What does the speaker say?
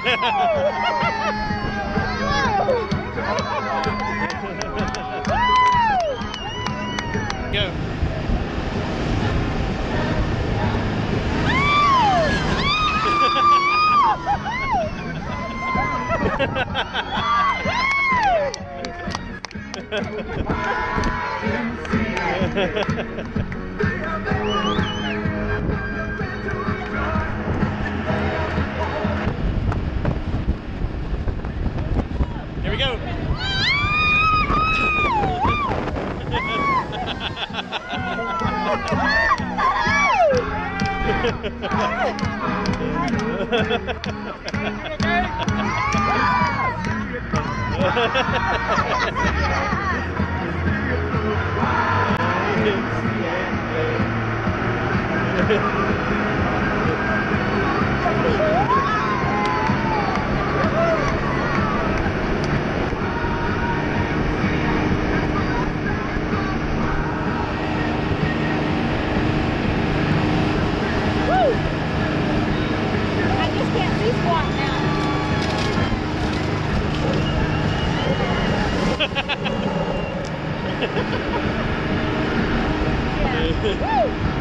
Go. I Woo!